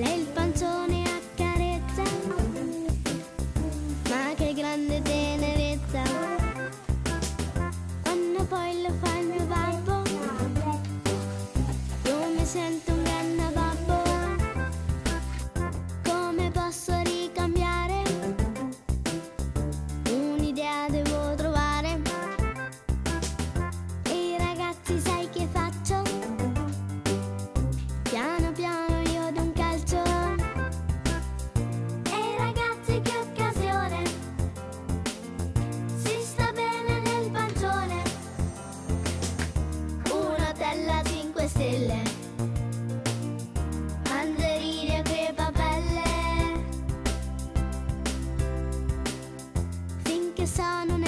del Yes, I know.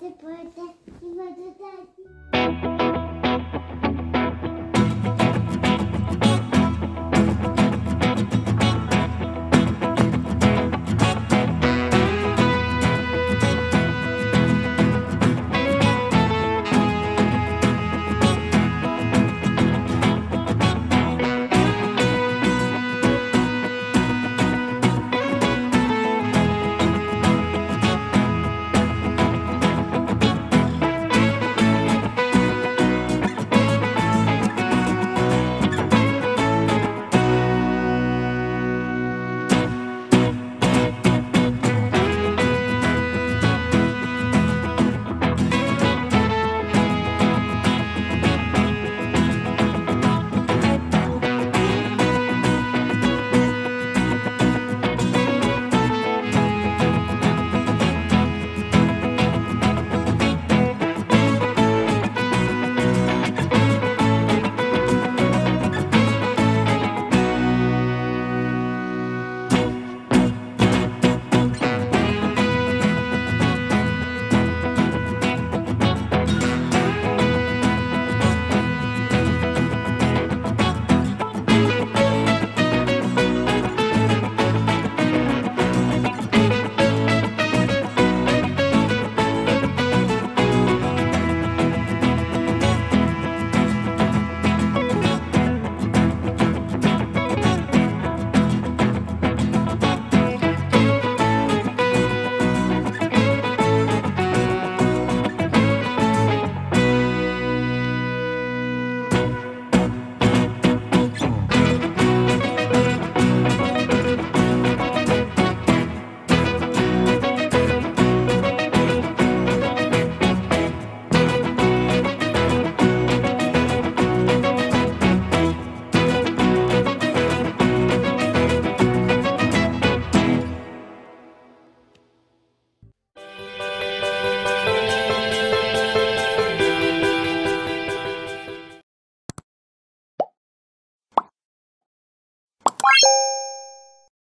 birthday, birthday, birthday.